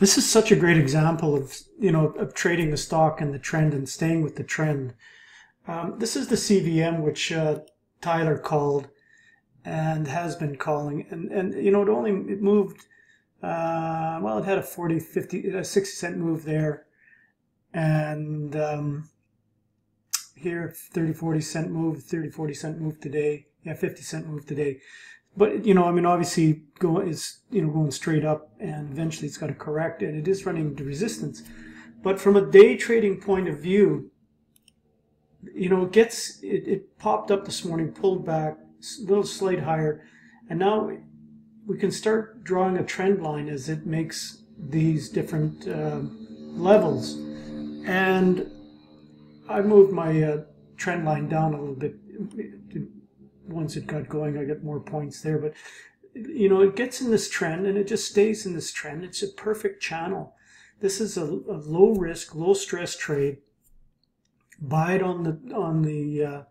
this is such a great example of you know of trading the stock and the trend and staying with the trend. Um, this is the CVM which uh, Tyler called and has been calling, and and you know it only it moved. Uh, well, it had a 40, 50, a 60 cent move there, and um, here 30, 40 cent move, 30, 40 cent move today. Yeah, 50 cent move today but you know, I mean, obviously, go is you know going straight up, and eventually it's got to correct, and it is running into resistance. But from a day trading point of view, you know, it gets it, it popped up this morning, pulled back, a little slight higher, and now we can start drawing a trend line as it makes these different uh, levels. And I moved my uh, trend line down a little bit once it got going, I get more points there. But you know, it gets in this trend and it just stays in this trend. It's a perfect channel. This is a, a low risk, low stress trade. Buy it on the on the uh,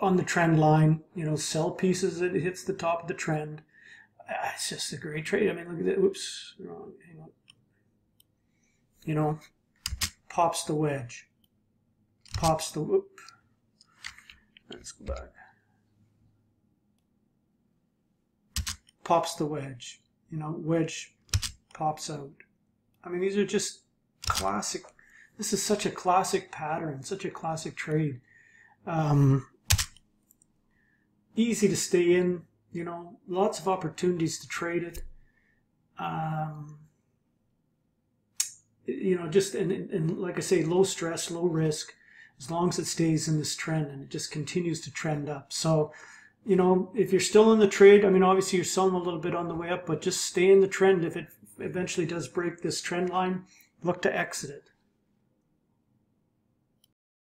on the trend line. You know, sell pieces it hits the top of the trend. Ah, it's just a great trade. I mean, look at that. Oops, wrong. Hang on. You know, pops the wedge. Pops the whoop. Let's go back. pops the wedge. You know, wedge pops out. I mean, these are just classic. This is such a classic pattern, such a classic trade. Um, easy to stay in, you know, lots of opportunities to trade it. Um, you know, just and, and like I say, low stress, low risk, as long as it stays in this trend and it just continues to trend up. So you know, if you're still in the trade, I mean, obviously you're selling a little bit on the way up, but just stay in the trend. If it eventually does break this trend line, look to exit it.